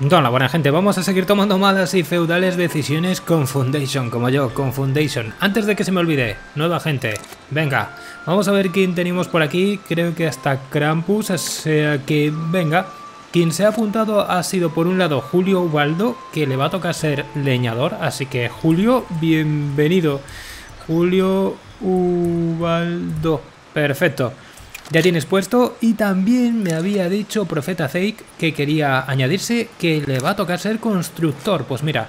Hola, buena gente, vamos a seguir tomando malas y feudales decisiones con Foundation, como yo, con Foundation. Antes de que se me olvide, nueva gente, venga, vamos a ver quién tenemos por aquí, creo que hasta Krampus, o sea que, venga, quien se ha apuntado ha sido por un lado Julio Ubaldo, que le va a tocar ser leñador, así que Julio, bienvenido. Julio Ubaldo, perfecto. Ya tienes puesto y también me había dicho Profeta Fake que quería añadirse que le va a tocar ser constructor. Pues mira,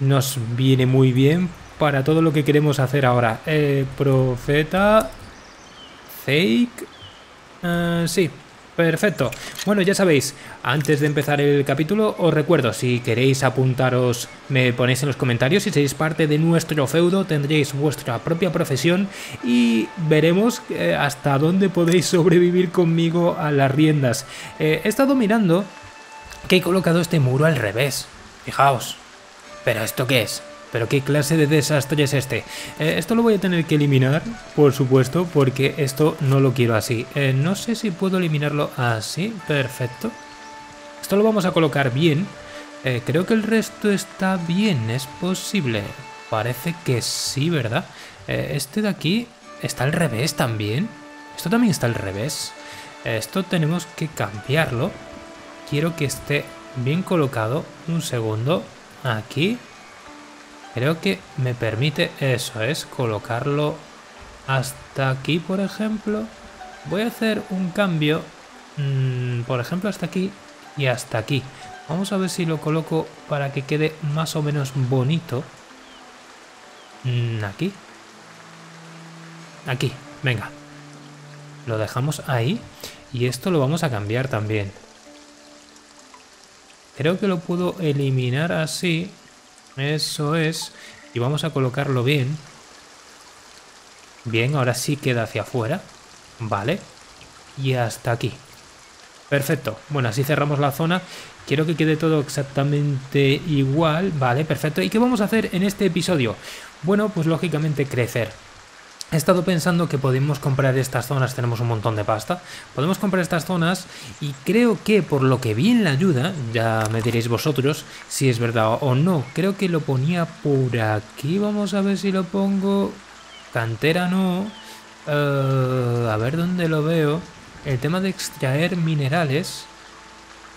nos viene muy bien para todo lo que queremos hacer ahora. Eh, profeta Fake... Uh, sí, Perfecto. Bueno, ya sabéis, antes de empezar el capítulo, os recuerdo, si queréis apuntaros, me ponéis en los comentarios. Si seréis parte de nuestro feudo, tendréis vuestra propia profesión y veremos eh, hasta dónde podéis sobrevivir conmigo a las riendas. Eh, he estado mirando que he colocado este muro al revés. Fijaos. ¿Pero esto qué es? Pero qué clase de desastre es este. Eh, esto lo voy a tener que eliminar, por supuesto, porque esto no lo quiero así. Eh, no sé si puedo eliminarlo así. Perfecto. Esto lo vamos a colocar bien. Eh, creo que el resto está bien. ¿Es posible? Parece que sí, ¿verdad? este de aquí está al revés también. Esto también está al revés. Esto tenemos que cambiarlo. Quiero que esté bien colocado. Un segundo. Aquí. Creo que me permite eso, es colocarlo hasta aquí, por ejemplo. Voy a hacer un cambio, mm, por ejemplo, hasta aquí y hasta aquí. Vamos a ver si lo coloco para que quede más o menos bonito. Mm, aquí. Aquí, venga. Lo dejamos ahí y esto lo vamos a cambiar también. Creo que lo puedo eliminar así eso es. Y vamos a colocarlo bien. Bien, ahora sí queda hacia afuera. Vale. Y hasta aquí. Perfecto. Bueno, así cerramos la zona. Quiero que quede todo exactamente igual. Vale, perfecto. ¿Y qué vamos a hacer en este episodio? Bueno, pues lógicamente crecer. He estado pensando que podemos comprar estas zonas, tenemos un montón de pasta, podemos comprar estas zonas y creo que por lo que vi en la ayuda, ya me diréis vosotros si es verdad o no, creo que lo ponía por aquí, vamos a ver si lo pongo, cantera no, uh, a ver dónde lo veo, el tema de extraer minerales,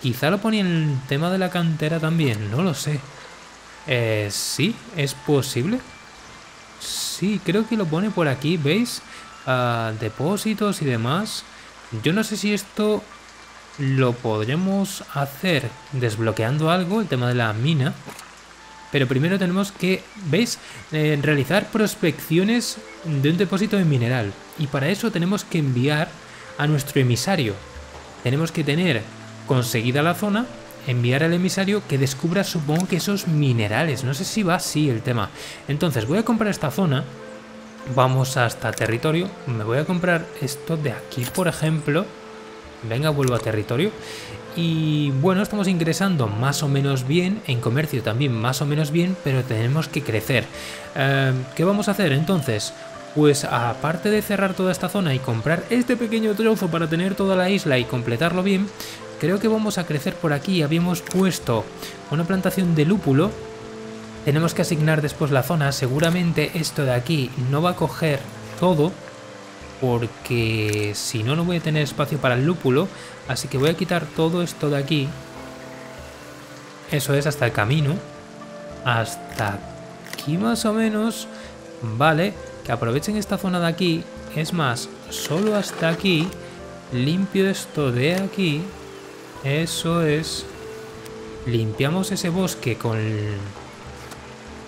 quizá lo ponía en el tema de la cantera también, no lo sé, eh, sí, es posible. Sí, creo que lo pone por aquí, ¿veis? Ah, depósitos y demás. Yo no sé si esto lo podremos hacer desbloqueando algo, el tema de la mina. Pero primero tenemos que, ¿veis? Eh, realizar prospecciones de un depósito de mineral. Y para eso tenemos que enviar a nuestro emisario. Tenemos que tener conseguida la zona enviar al emisario que descubra, supongo que esos minerales. No sé si va así el tema. Entonces, voy a comprar esta zona. Vamos hasta territorio. Me voy a comprar esto de aquí, por ejemplo. Venga, vuelvo a territorio. Y bueno, estamos ingresando más o menos bien. En comercio también más o menos bien, pero tenemos que crecer. Eh, ¿Qué vamos a hacer entonces? Pues aparte de cerrar toda esta zona y comprar este pequeño trozo para tener toda la isla y completarlo bien, Creo que vamos a crecer por aquí. Habíamos puesto una plantación de lúpulo. Tenemos que asignar después la zona. Seguramente esto de aquí no va a coger todo. Porque si no, no voy a tener espacio para el lúpulo. Así que voy a quitar todo esto de aquí. Eso es hasta el camino. Hasta aquí más o menos. Vale. Que aprovechen esta zona de aquí. Es más, solo hasta aquí. Limpio esto de aquí. Eso es. Limpiamos ese bosque con,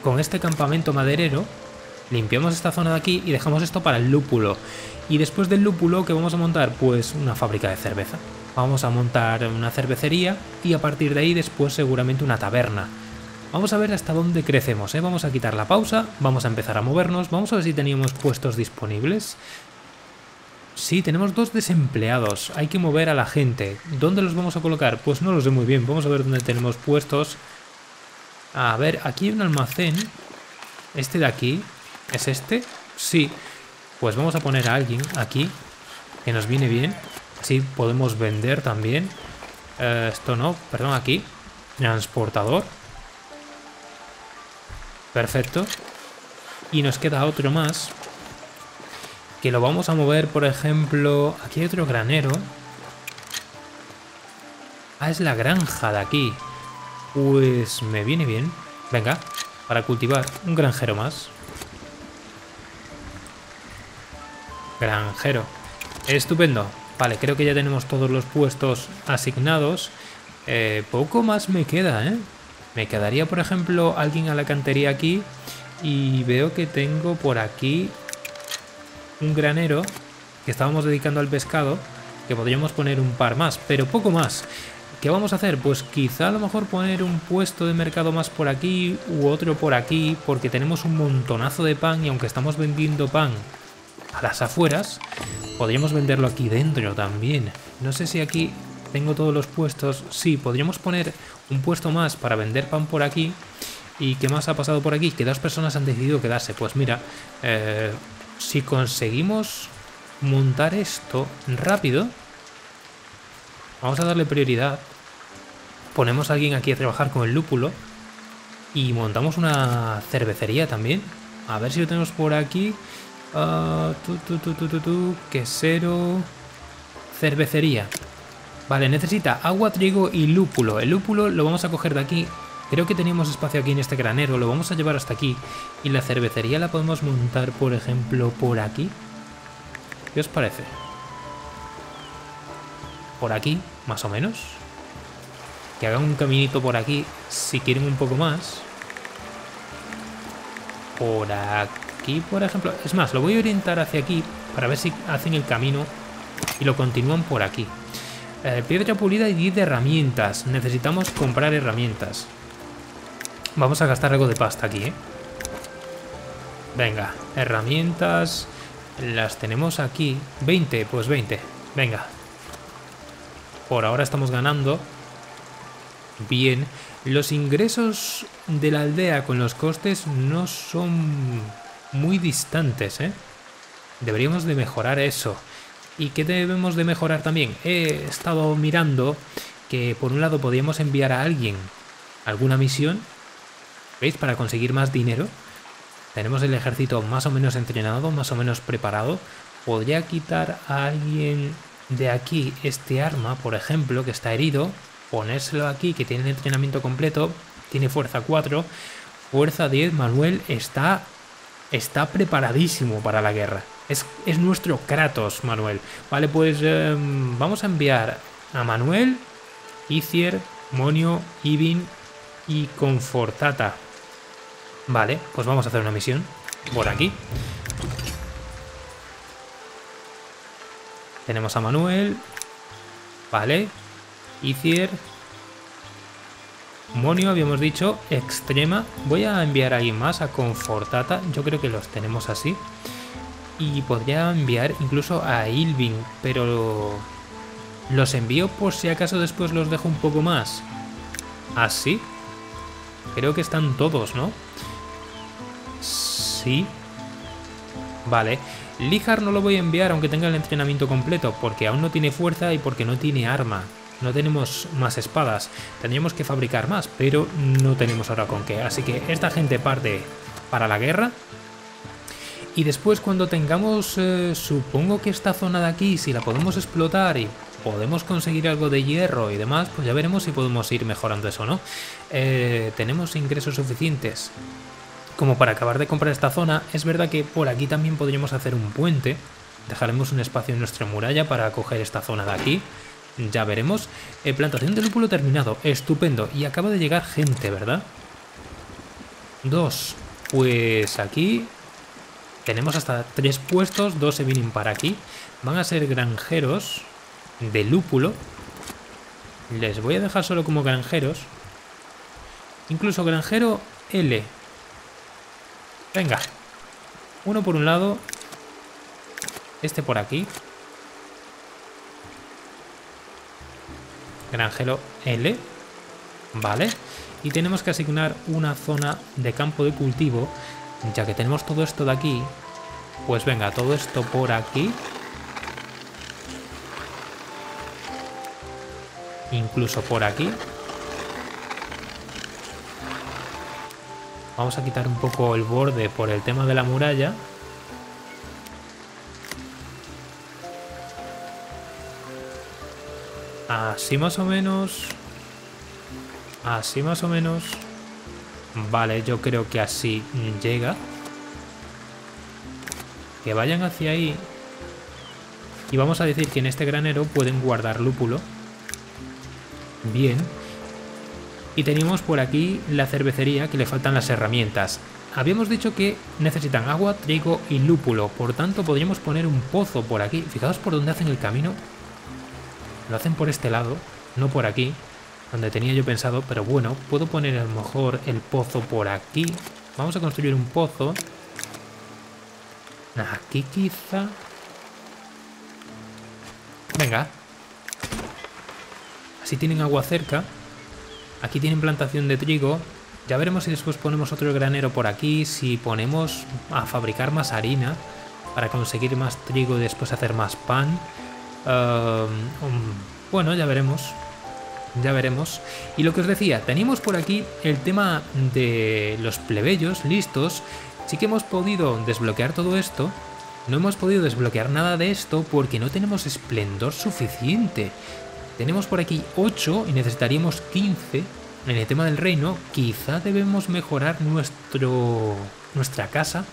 con este campamento maderero. Limpiamos esta zona de aquí y dejamos esto para el lúpulo. Y después del lúpulo, ¿qué vamos a montar? Pues una fábrica de cerveza. Vamos a montar una cervecería y a partir de ahí después seguramente una taberna. Vamos a ver hasta dónde crecemos, ¿eh? Vamos a quitar la pausa, vamos a empezar a movernos, vamos a ver si teníamos puestos disponibles. Sí, tenemos dos desempleados. Hay que mover a la gente. ¿Dónde los vamos a colocar? Pues no lo sé muy bien. Vamos a ver dónde tenemos puestos. A ver, aquí hay un almacén. Este de aquí. ¿Es este? Sí. Pues vamos a poner a alguien aquí. Que nos viene bien. Así podemos vender también. Eh, esto no, perdón, aquí. Transportador. Perfecto. Y nos queda otro más. Que lo vamos a mover, por ejemplo... Aquí hay otro granero. Ah, es la granja de aquí. Pues me viene bien. Venga, para cultivar un granjero más. Granjero. Estupendo. Vale, creo que ya tenemos todos los puestos asignados. Eh, poco más me queda, ¿eh? Me quedaría, por ejemplo, alguien a la cantería aquí. Y veo que tengo por aquí un granero que estábamos dedicando al pescado. Que podríamos poner un par más, pero poco más. ¿Qué vamos a hacer? Pues quizá a lo mejor poner un puesto de mercado más por aquí u otro por aquí, porque tenemos un montonazo de pan y aunque estamos vendiendo pan a las afueras, podríamos venderlo aquí dentro también. No sé si aquí tengo todos los puestos. Sí, podríamos poner un puesto más para vender pan por aquí. ¿Y qué más ha pasado por aquí? Que dos personas han decidido quedarse. Pues mira, eh, si conseguimos montar esto rápido, vamos a darle prioridad ponemos a alguien aquí a trabajar con el lúpulo y montamos una cervecería también. A ver si lo tenemos por aquí. Uh, tu, tu, quesero. Cervecería. Vale, necesita agua, trigo y lúpulo. El lúpulo lo vamos a coger de aquí. Creo que teníamos espacio aquí en este granero. Lo vamos a llevar hasta aquí. Y la cervecería la podemos montar, por ejemplo, por aquí. ¿Qué os parece? Por aquí, más o menos que hagan un caminito por aquí si quieren un poco más. Por aquí, por ejemplo. Es más, lo voy a orientar hacia aquí para ver si hacen el camino y lo continúan por aquí. Eh, piedra pulida y 10 herramientas. Necesitamos comprar herramientas. Vamos a gastar algo de pasta aquí, ¿eh? Venga, herramientas. Las tenemos aquí. 20, pues 20. Venga. Por ahora estamos ganando bien, los ingresos de la aldea con los costes no son muy distantes, ¿eh? Deberíamos de mejorar eso. ¿Y qué debemos de mejorar también? He estado mirando que por un lado podríamos enviar a alguien alguna misión, ¿veis? Para conseguir más dinero. Tenemos el ejército más o menos entrenado, más o menos preparado. Podría quitar a alguien de aquí este arma, por ejemplo, que está herido, ponérselo aquí, que tiene entrenamiento completo, tiene fuerza 4, fuerza 10, Manuel está, está preparadísimo para la guerra. Es, es nuestro Kratos, Manuel. Vale, pues em, vamos a enviar a Manuel, Icier, Monio, Ibin y Confortata. Vale, pues vamos a hacer una misión por aquí. Tenemos a Manuel. Vale, Icier. Monio, habíamos dicho. Extrema. Voy a enviar a alguien más, a Confortata. Yo creo que los tenemos así. Y podría enviar incluso a Ilving, pero... ¿Los envío por si acaso después los dejo un poco más? ¿Así? Creo que están todos, ¿no? Sí. Vale. Lijar no lo voy a enviar aunque tenga el entrenamiento completo, porque aún no tiene fuerza y porque no tiene arma. No tenemos más espadas, tendríamos que fabricar más, pero no tenemos ahora con qué. Así que esta gente parte para la guerra. Y después cuando tengamos, eh, supongo que esta zona de aquí, si la podemos explotar y podemos conseguir algo de hierro y demás, pues ya veremos si podemos ir mejorando eso, ¿no? Eh, tenemos ingresos suficientes como para acabar de comprar esta zona. Es verdad que por aquí también podríamos hacer un puente. Dejaremos un espacio en nuestra muralla para coger esta zona de aquí. Ya veremos. Eh, plantación de lúpulo terminado. Estupendo. Y acaba de llegar gente, ¿verdad? Dos. Pues aquí tenemos hasta tres puestos. Dos se vienen para aquí. Van a ser granjeros de lúpulo. Les voy a dejar solo como granjeros. Incluso granjero L. Venga. Uno por un lado. Este por aquí. Granjero L. Vale. Y tenemos que asignar una zona de campo de cultivo. Ya que tenemos todo esto de aquí. Pues venga, todo esto por aquí. Incluso por aquí. Vamos a quitar un poco el borde por el tema de la muralla. Así más o menos. Así más o menos. Vale, yo creo que así llega. Que vayan hacia ahí. Y vamos a decir que en este granero pueden guardar lúpulo. Bien. Y tenemos por aquí la cervecería que le faltan las herramientas. Habíamos dicho que necesitan agua, trigo y lúpulo. Por tanto, podríamos poner un pozo por aquí. Fijaos por dónde hacen el camino. Lo hacen por este lado, no por aquí, donde tenía yo pensado. Pero bueno, puedo poner a lo mejor el pozo por aquí. Vamos a construir un pozo. Aquí quizá. Venga. Así tienen agua cerca. Aquí tienen plantación de trigo. Ya veremos si después ponemos otro granero por aquí, si ponemos a fabricar más harina para conseguir más trigo y después hacer más pan. bueno, ya veremos. Ya veremos. Y lo que os decía, tenemos por aquí el tema de los plebeyos listos. Sí que hemos podido desbloquear todo esto. No hemos podido desbloquear nada de esto porque no tenemos esplendor suficiente. Tenemos por aquí 8 y necesitaríamos 15. En el tema del reino, quizá debemos mejorar nuestro, nuestra casa.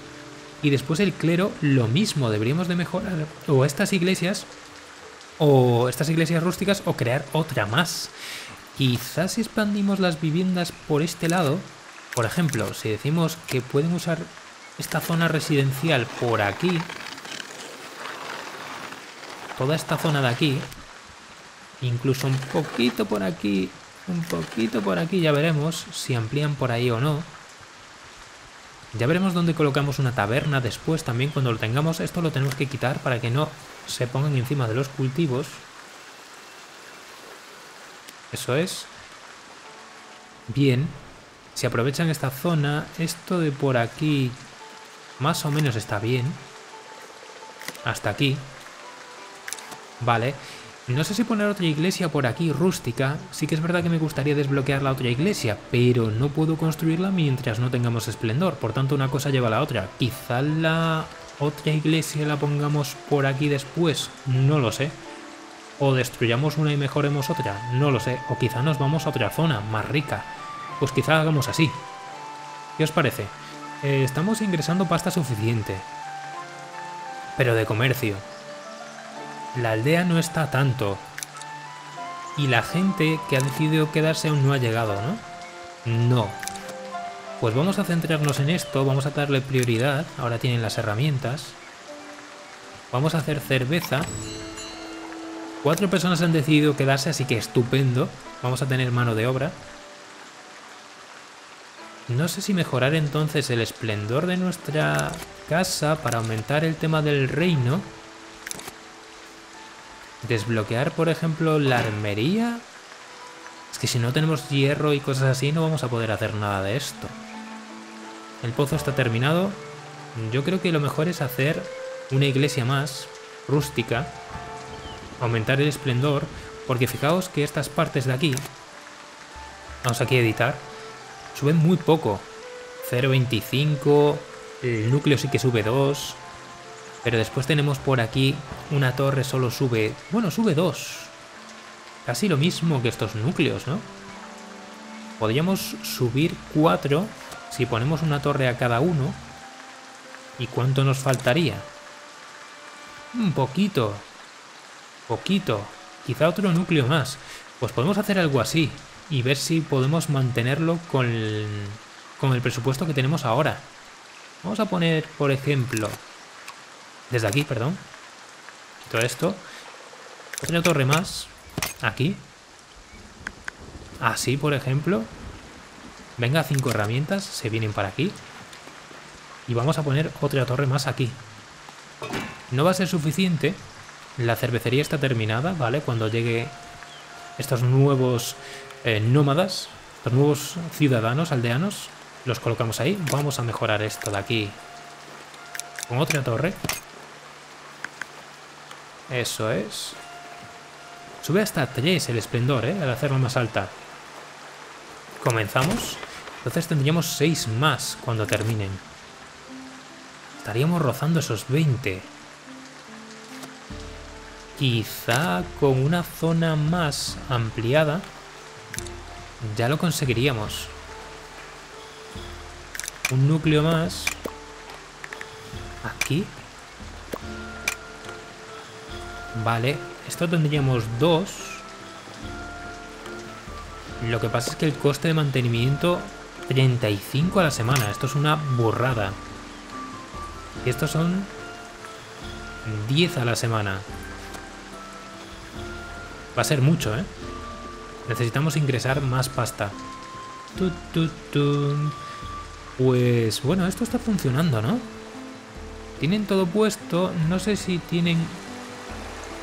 Y después el clero, lo mismo, deberíamos de mejorar. O estas iglesias, o estas iglesias rústicas, o crear otra más. Quizás si expandimos las viviendas por este lado, por ejemplo, si decimos que pueden usar esta zona residencial por aquí, toda esta zona de aquí, incluso un poquito por aquí, un poquito por aquí, ya veremos si amplían por ahí o no. Ya veremos dónde colocamos una taberna después también cuando lo tengamos. Esto lo tenemos que quitar para que no se pongan encima de los cultivos. Eso es. Bien. Si aprovechan esta zona, esto de por aquí más o menos está bien. Hasta aquí. Vale. No sé si poner otra iglesia por aquí rústica. Sí que es verdad que me gustaría desbloquear la otra iglesia, pero no puedo construirla mientras no tengamos esplendor. Por tanto, una cosa lleva a la otra. Quizá la otra iglesia la pongamos por aquí después. No lo sé. O destruyamos una y mejoremos otra. No lo sé. O quizá nos vamos a otra zona más rica. Pues quizá hagamos así. ¿Qué os parece? Eh, estamos ingresando pasta suficiente. Pero de comercio la aldea no está tanto. Y la gente que ha decidido quedarse aún no ha llegado, ¿no? No. Pues vamos a centrarnos en esto, vamos a darle prioridad. Ahora tienen las herramientas. Vamos a hacer cerveza. Cuatro personas han decidido quedarse, así que estupendo. Vamos a tener mano de obra. No sé si mejorar entonces el esplendor de nuestra casa para aumentar el tema del reino Desbloquear, por ejemplo, la armería. Es que si no tenemos hierro y cosas así, no vamos a poder hacer nada de esto. El pozo está terminado. Yo creo que lo mejor es hacer una iglesia más, rústica. Aumentar el esplendor. Porque fijaos que estas partes de aquí... Vamos aquí a editar. Suben muy poco. 0.25. El núcleo sí que sube 2. Pero después tenemos por aquí una torre solo sube... Bueno, sube dos. Casi lo mismo que estos núcleos, ¿no? Podríamos subir cuatro si ponemos una torre a cada uno. ¿Y cuánto nos faltaría? Un poquito. Poquito. Quizá otro núcleo más. Pues podemos hacer algo así. Y ver si podemos mantenerlo con el, con el presupuesto que tenemos ahora. Vamos a poner, por ejemplo, desde aquí, perdón. Todo esto. Otra torre más. Aquí. Así, por ejemplo. Venga, cinco herramientas. Se vienen para aquí. Y vamos a poner otra torre más aquí. No va a ser suficiente. La cervecería está terminada, ¿vale? Cuando llegue estos nuevos eh, nómadas, estos nuevos ciudadanos aldeanos, los colocamos ahí. Vamos a mejorar esto de aquí con otra torre. Eso es. Sube hasta 3 el esplendor, ¿eh? Al hacerlo más alta. Comenzamos. Entonces tendríamos 6 más cuando terminen. Estaríamos rozando esos 20. Quizá con una zona más ampliada ya lo conseguiríamos. Un núcleo más. Aquí. Vale, esto tendríamos dos. Lo que pasa es que el coste de mantenimiento 35 a la semana. Esto es una burrada. Y estos son 10 a la semana. Va a ser mucho, ¿eh? Necesitamos ingresar más pasta. Pues bueno, esto está funcionando, ¿no? Tienen todo puesto. No sé si tienen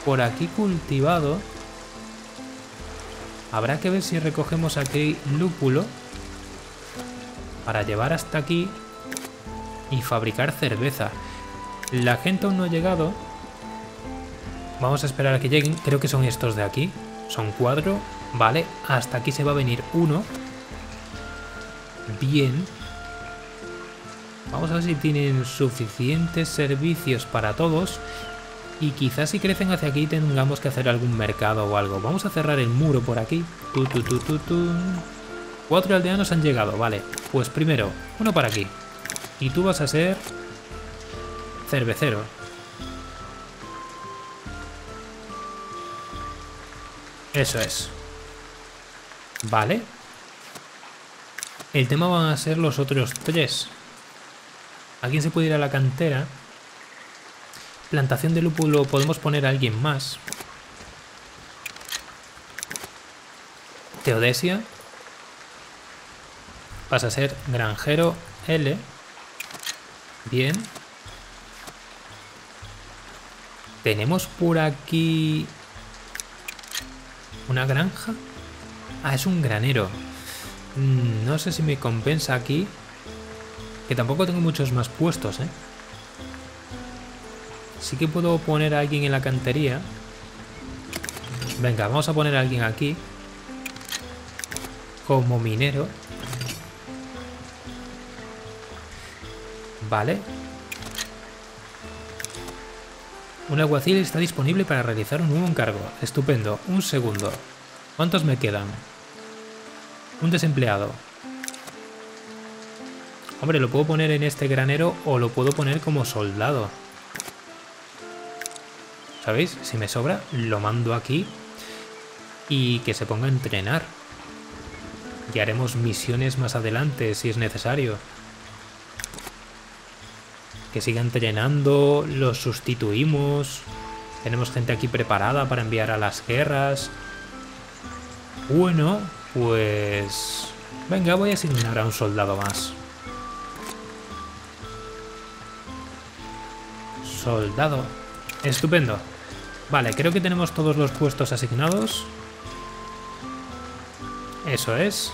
por aquí cultivado. Habrá que ver si recogemos aquí lúpulo para llevar hasta aquí y fabricar cerveza. La gente aún no ha llegado. Vamos a esperar a que lleguen. Creo que son estos de aquí. Son cuatro. Vale, hasta aquí se va a venir uno. Bien. Vamos a ver si tienen suficientes servicios para todos. Y quizás si crecen hacia aquí tengamos que hacer algún mercado o algo. Vamos a cerrar el muro por aquí. Tu, tu, tu, Cuatro aldeanos han llegado, vale. Pues primero, uno para aquí. Y tú vas a ser... Cervecero. Eso es. Vale. El tema van a ser los otros tres. ¿Alguien se puede ir a la cantera? Plantación de lúpulo podemos poner a alguien más. Teodesia. Vas a ser granjero L. Bien. Tenemos por aquí una granja. Ah, es un granero. Mm, no sé si me compensa aquí. Que tampoco tengo muchos más puestos, ¿eh? Sí que puedo poner a alguien en la cantería. Venga, vamos a poner a alguien aquí. Como minero. Vale. Un alguacil está disponible para realizar un nuevo encargo. Estupendo. Un segundo. ¿Cuántos me quedan? Un desempleado. Hombre, lo puedo poner en este granero o lo puedo poner como soldado. ¿Sabéis? Si me sobra, lo mando aquí y que se ponga a entrenar. Y haremos misiones más adelante si es necesario. Que siga entrenando, los sustituimos. Tenemos gente aquí preparada para enviar a las guerras. Bueno, pues... Venga, voy a asignar a un soldado más. Soldado. Estupendo. Vale, creo que tenemos todos los puestos asignados. Eso es.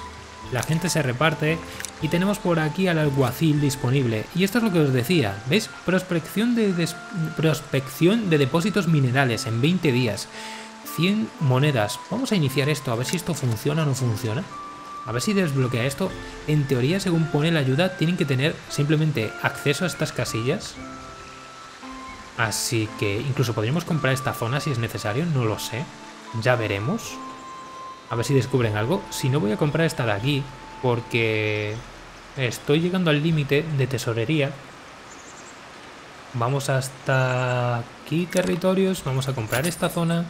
La gente se reparte y tenemos por aquí al alguacil disponible. Y esto es lo que os decía, ¿ves? Prospección de, prospección de depósitos minerales en 20 días. 100 monedas. Vamos a iniciar esto, a ver si esto funciona o no funciona. A ver si desbloquea esto. En teoría, según pone la ayuda, tienen que tener simplemente acceso a estas casillas. Así que incluso podríamos comprar esta zona si es necesario, no lo sé. Ya veremos. A ver si descubren algo. Si no, voy a comprar esta de aquí, porque estoy llegando al límite de tesorería. Vamos hasta aquí, territorios. Vamos a comprar esta zona.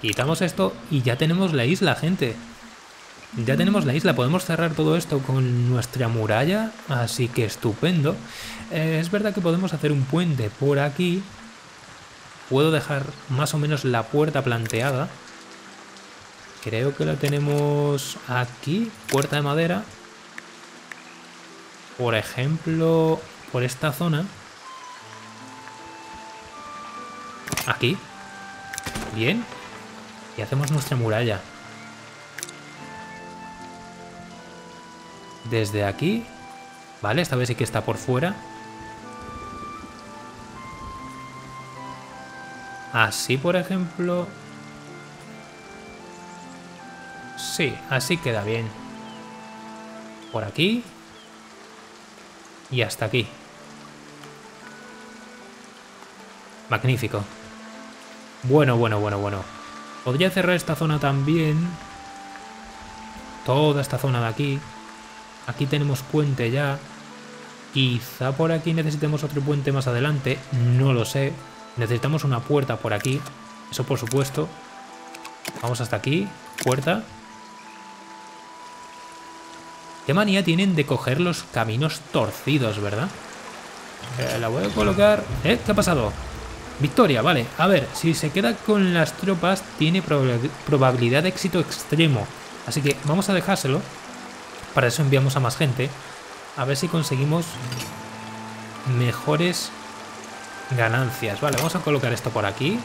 Quitamos esto y ya tenemos la isla, gente. Ya tenemos la isla, podemos cerrar todo esto con nuestra muralla, así que estupendo. Eh, es verdad que podemos hacer un puente por aquí. Puedo dejar más o menos la puerta planteada. Creo que la tenemos aquí, puerta de madera. Por ejemplo, por esta zona. Aquí. Bien. Y hacemos nuestra muralla. Desde aquí. Vale, esta vez sí que está por fuera. Así, por ejemplo... Sí, así queda bien. Por aquí. Y hasta aquí. Magnífico. Bueno, bueno, bueno, bueno. Podría cerrar esta zona también. Toda esta zona de aquí. Aquí tenemos puente ya. Quizá por aquí necesitemos otro puente más adelante. No lo sé. Necesitamos una puerta por aquí. Eso por supuesto. Vamos hasta aquí. Puerta. Qué manía tienen de coger los caminos torcidos, ¿verdad? Eh, la voy a colocar... ¿Eh? ¿Qué ha pasado? Victoria, vale. A ver, si se queda con las tropas, tiene probabilidad de éxito extremo. Así que vamos a dejárselo. Para eso enviamos a más gente. A ver si conseguimos mejores ganancias. Vale, vamos a colocar esto por aquí.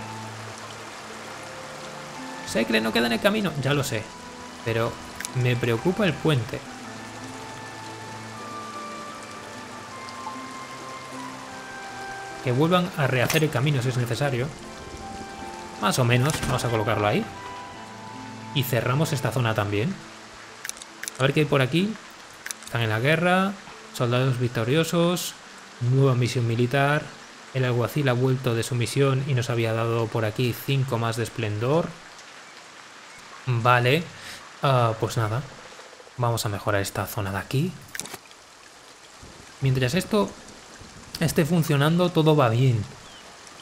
Secre no queda en el camino. Ya lo sé. Pero me preocupa el puente. que vuelvan a rehacer el camino si es necesario. Más o menos, vamos a colocarlo ahí. Y cerramos esta zona también. A ver qué hay por aquí. Están en la guerra, soldados victoriosos, nueva misión militar. El alguacil ha vuelto de su misión y nos había dado por aquí 5 más de esplendor. Vale, uh, pues nada. Vamos a mejorar esta zona de aquí. Mientras esto esté funcionando, todo va bien.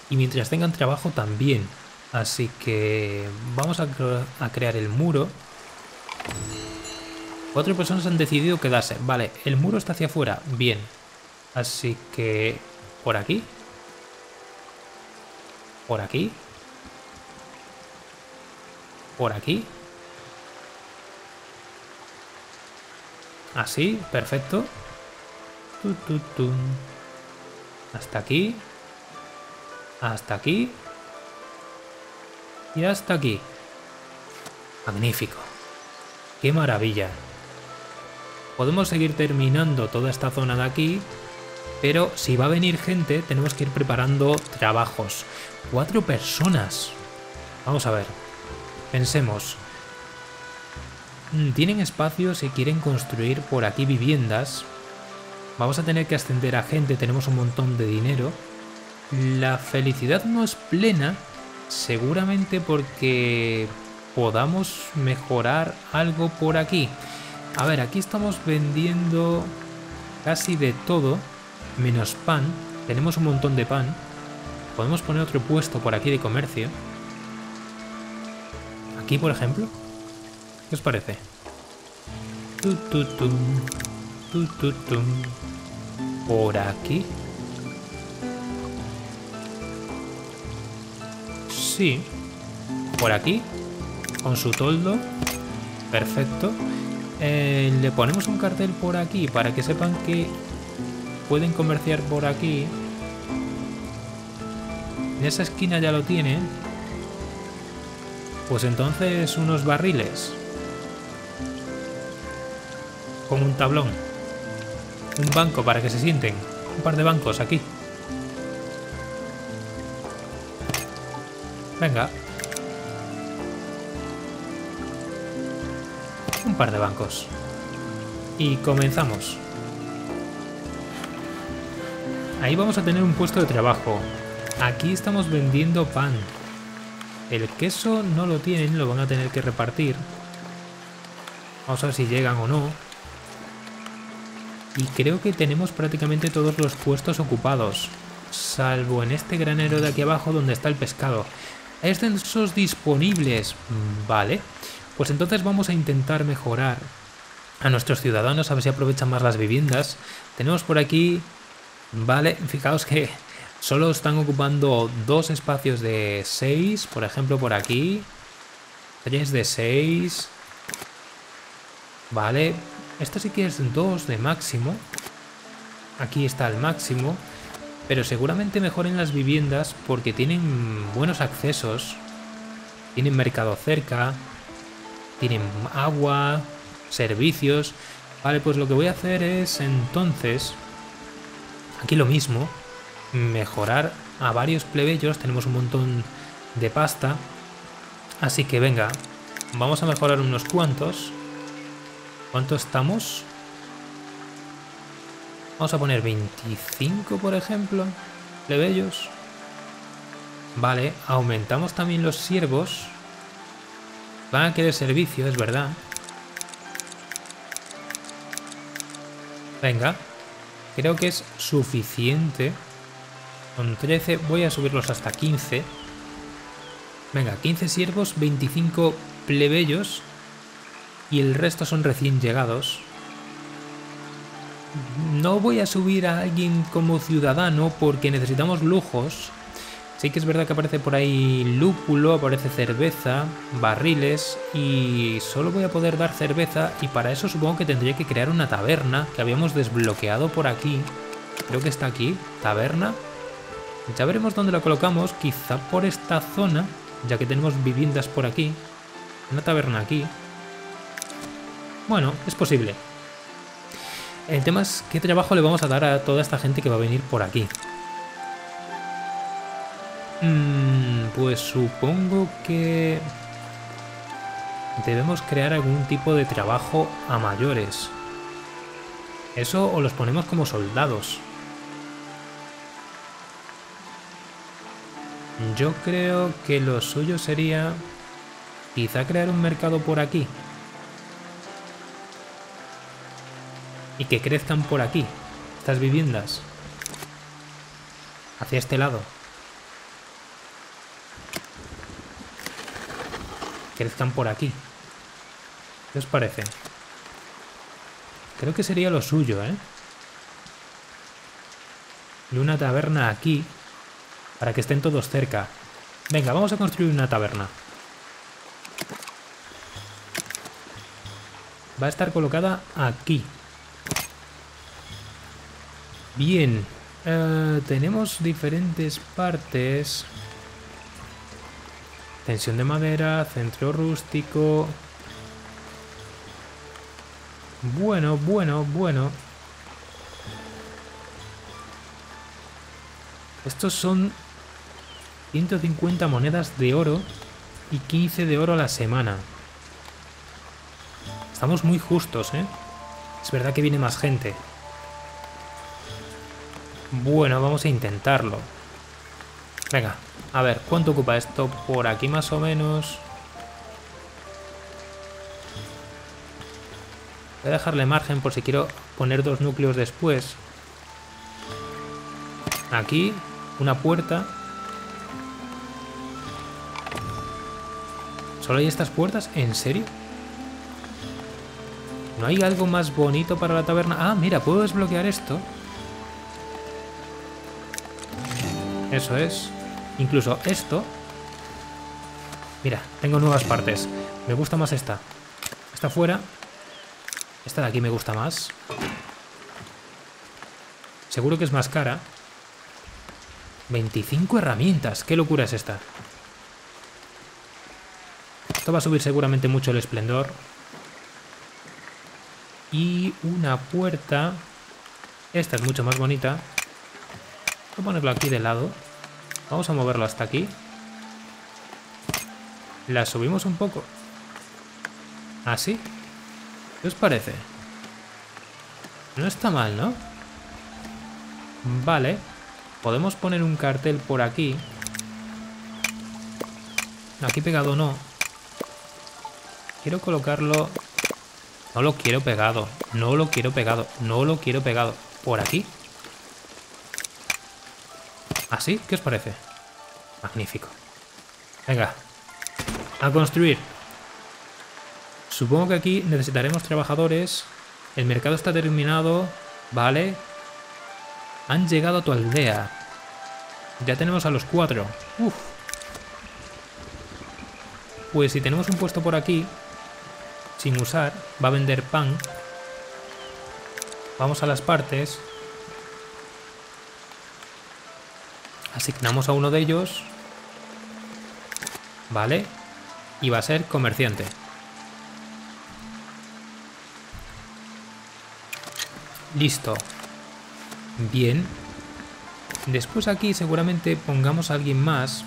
Y mientras tengan trabajo también. Así que vamos a, crear el muro. Cuatro personas han decidido quedarse. Vale, el muro está hacia afuera. Bien. Así que... Por aquí. Por aquí. Por aquí. Así, perfecto. Hasta aquí. Hasta aquí. Y hasta aquí. Magnífico. ¡Qué maravilla! Podemos seguir terminando toda esta zona de aquí, pero si va a venir gente tenemos que ir preparando trabajos. Cuatro personas. Vamos a ver. Pensemos. Mm, tienen espacio si quieren construir por aquí viviendas, Vamos a tener que ascender a gente, tenemos un montón de dinero. La felicidad no es plena, seguramente porque podamos mejorar algo por aquí. A ver, aquí estamos vendiendo casi de todo, menos pan. Tenemos un montón de pan. Podemos poner otro puesto por aquí de comercio. Aquí, por ejemplo. ¿Qué os parece? Por aquí. Sí. Por aquí. Con su toldo. Perfecto. Eh, le ponemos un cartel por aquí para que sepan que pueden comerciar por aquí. En esa esquina ya lo tienen. Pues entonces unos barriles. Con un tablón. Un banco para que se sienten. Un par de bancos aquí. Venga. Par de bancos. Y comenzamos. Ahí vamos a tener un puesto de trabajo. Aquí estamos vendiendo pan. El queso no lo tienen, lo van a tener que repartir. Vamos a ver si llegan o no. Y creo que tenemos prácticamente todos los puestos ocupados. Salvo en este granero de aquí abajo donde está el pescado. Ascensos disponibles. Vale. Pues entonces vamos a intentar mejorar a nuestros ciudadanos a ver si aprovechan más las viviendas. Tenemos por aquí... Vale, fijaos que solo están ocupando dos espacios de 6. Por ejemplo, por aquí. 3 de 6. Vale, esto sí que es 2 de máximo. Aquí está el máximo. Pero seguramente mejoren las viviendas porque tienen buenos accesos. Tienen mercado cerca. Tienen agua, servicios. Vale, pues lo que voy a hacer es entonces... Aquí lo mismo. Mejorar a varios plebeyos. Tenemos un montón de pasta. Así que venga, vamos a mejorar unos cuantos. ¿Cuánto estamos? Vamos a poner 25, por ejemplo, plebeyos. Vale, aumentamos también los siervos. Van a querer servicio, es verdad. Venga, creo que es suficiente. Con 13 voy a subirlos hasta 15. Venga, 15 siervos, 25 plebeyos y el resto son recién llegados. No voy a subir a alguien como ciudadano porque necesitamos lujos. Sí que es verdad que aparece por ahí lúpulo, aparece cerveza, barriles y solo voy a poder dar cerveza y para eso supongo que tendría que crear una taberna que habíamos desbloqueado por aquí. Creo que está aquí, taberna. Ya veremos dónde la colocamos, quizá por esta zona, ya que tenemos viviendas por aquí. Una taberna aquí. Bueno, es posible. El tema es qué trabajo le vamos a dar a toda esta gente que va a venir por aquí. Mm, pues supongo que debemos crear algún tipo de trabajo a mayores. Eso o los ponemos como soldados. Yo creo que lo suyo sería quizá crear un mercado por aquí. Y que crezcan por aquí, estas viviendas. Hacia este lado. Crezcan por aquí. ¿Qué os parece? Creo que sería lo suyo, ¿eh? Y una taberna aquí, para que estén todos cerca. Venga, vamos a construir una taberna. Va a estar colocada aquí. Bien. Eh, tenemos diferentes partes. Tensión de madera, centro rústico. Bueno, bueno, bueno. Estos son 150 monedas de oro y 15 de oro a la semana. Estamos muy justos, ¿eh? Es verdad que viene más gente. Bueno, vamos a intentarlo. Venga, a ver, ¿cuánto ocupa esto? Por aquí más o menos. Voy a dejarle margen por si quiero poner dos núcleos después. Aquí, una puerta. ¿Solo hay estas puertas? ¿En serio? ¿No hay algo más bonito para la taberna? Ah, mira, puedo desbloquear esto. Eso es. Incluso esto... Mira, tengo nuevas partes. Me gusta más esta. Esta fuera. Esta de aquí me gusta más. Seguro que es más cara. 25 herramientas. ¿Qué locura es esta? Esto va a subir seguramente mucho el esplendor. Y una puerta. Esta es mucho más bonita. Voy a ponerlo aquí de lado. Vamos a moverlo hasta aquí. La subimos un poco. ¿Así? ¿Qué os parece? No está mal, ¿no? Vale. Podemos poner un cartel por aquí. Aquí pegado no. Quiero colocarlo... No lo quiero pegado. No lo quiero pegado. No lo quiero pegado. Por aquí. ¿Así? ¿Qué os parece? Magnífico. Venga. A construir. Supongo que aquí necesitaremos trabajadores. El mercado está terminado. Vale. Han llegado a tu aldea. Ya tenemos a los cuatro. Uf. Pues si tenemos un puesto por aquí, sin usar, va a vender pan. Vamos a las partes. Asignamos a uno de ellos. Vale. Y va a ser comerciante. Listo. Bien. Después aquí seguramente pongamos a alguien más.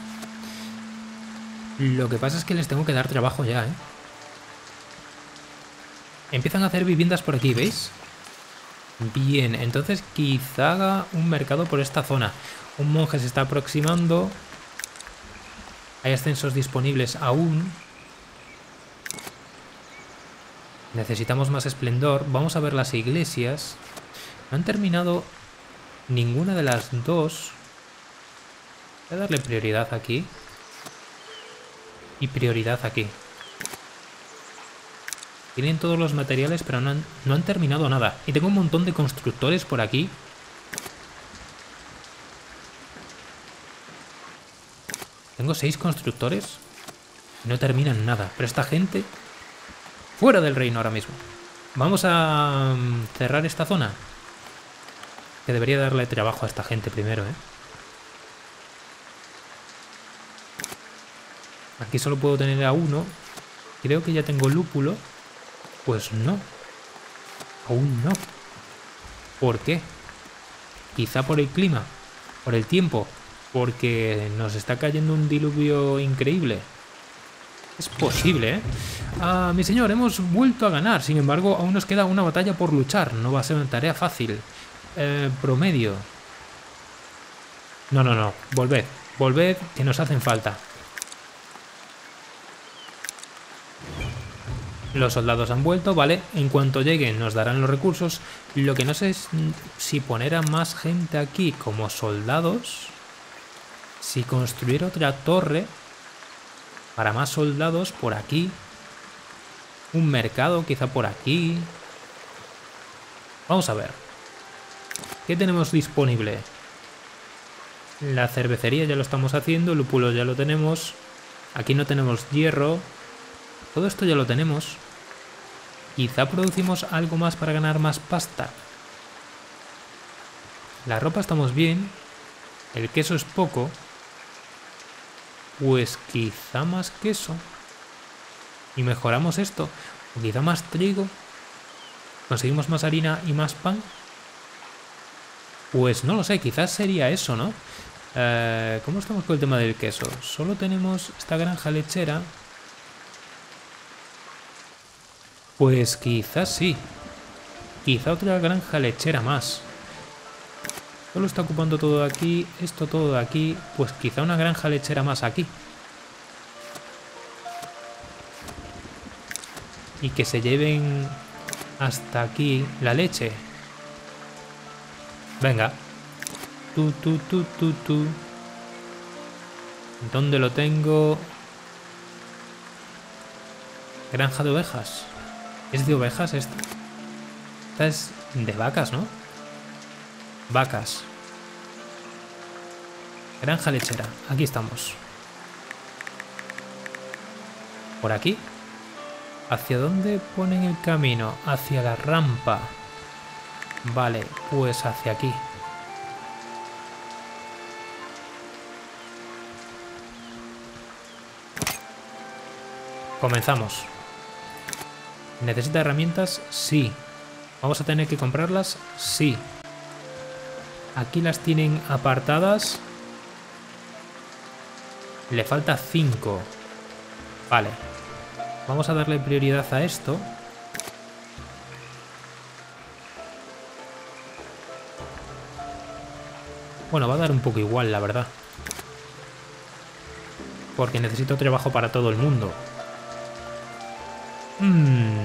Lo que pasa es que les tengo que dar trabajo ya, ¿eh? Empiezan a hacer viviendas por aquí, ¿veis? Bien, entonces quizá haga un mercado por esta zona. Un monje se está aproximando. Hay ascensos disponibles aún. Necesitamos más esplendor. Vamos a ver las iglesias. No han terminado ninguna de las dos. Voy a darle prioridad aquí. Y prioridad aquí. Tienen todos los materiales, pero no han, no han terminado nada. Y tengo un montón de constructores por aquí. Tengo seis constructores. No terminan nada. Pero esta gente... Fuera del reino ahora mismo. Vamos a mm, cerrar esta zona. Que debería darle trabajo a esta gente primero, ¿eh? Aquí solo puedo tener a uno. Creo que ya tengo lúpulo. Pues no. Aún no. ¿Por qué? Quizá por el clima, por el tiempo, porque nos está cayendo un diluvio increíble. Es posible, ¿eh? Ah, mi señor, hemos vuelto a ganar. Sin embargo, aún nos queda una batalla por luchar. No va a ser una tarea fácil. Eh, promedio. No, no, no. Volved. Volved, que nos hacen falta. Los soldados han vuelto, ¿vale? En cuanto lleguen nos darán los recursos. Lo que no sé es si poner a más gente aquí como soldados. Si construir otra torre para más soldados por aquí. Un mercado quizá por aquí. Vamos a ver. ¿Qué tenemos disponible? La cervecería ya lo estamos haciendo, lúpulo ya lo tenemos. Aquí no tenemos hierro. Todo esto ya lo tenemos. Quizá producimos algo más para ganar más pasta. La ropa estamos bien. El queso es poco. Pues quizá más queso. Y mejoramos esto. Quizá más trigo. Conseguimos más harina y más pan. Pues no lo sé, quizás sería eso, ¿no? Eh, ¿Cómo estamos con el tema del queso? Solo tenemos esta granja lechera Pues quizás sí. Quizá otra granja lechera más. Solo está ocupando todo de aquí, esto todo de aquí, pues quizá una granja lechera más aquí. Y que se lleven hasta aquí la leche. Venga. Tu, tu, tu, tu, tu. ¿Dónde lo tengo? Granja de ovejas. ¿Es de ovejas esta? Esta es de vacas, ¿no? Vacas. Granja lechera. Aquí estamos. ¿Por aquí? ¿Hacia dónde ponen el camino? Hacia la rampa. Vale, pues hacia aquí. Comenzamos. ¿Necesita herramientas? Sí. ¿Vamos a tener que comprarlas? Sí. Aquí las tienen apartadas. Le falta 5. Vale. Vamos a darle prioridad a esto. Bueno, va a dar un poco igual, la verdad. Porque necesito trabajo para todo el mundo. Hmm.